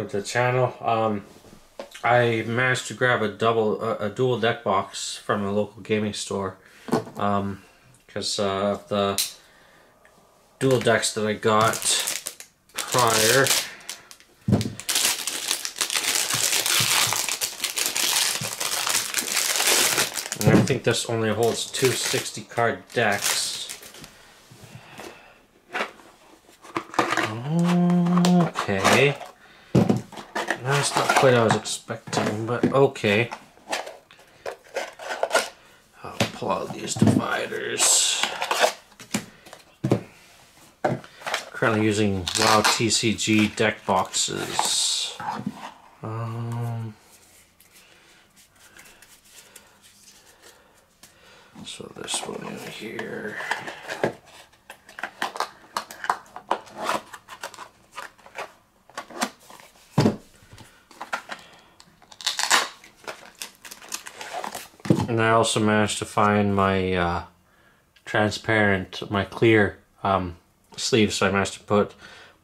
welcome to the channel. Um, I managed to grab a double, a, a dual deck box from a local gaming store because um, uh, the dual decks that I got prior. And I think this only holds two 60 card decks. Okay. That's not quite what I was expecting, but okay. I'll pull out these dividers. Currently using WoW TCG deck boxes. Um, so this one in here. And I also managed to find my uh, transparent, my clear um, sleeve. So I managed to put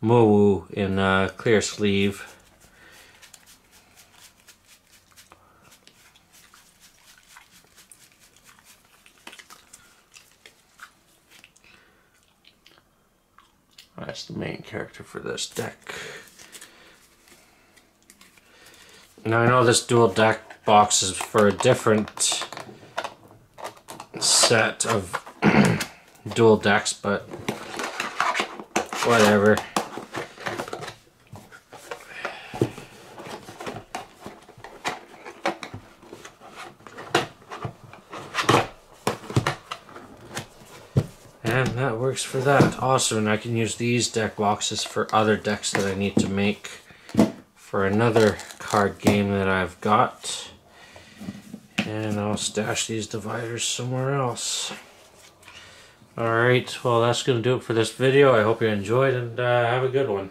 Mowu in a clear sleeve. That's the main character for this deck. Now I know this dual deck box is for a different set of dual decks, but whatever. And that works for that. Awesome, and I can use these deck boxes for other decks that I need to make for another card game that I've got. And I'll stash these dividers somewhere else. Alright, well that's going to do it for this video. I hope you enjoyed and uh, have a good one.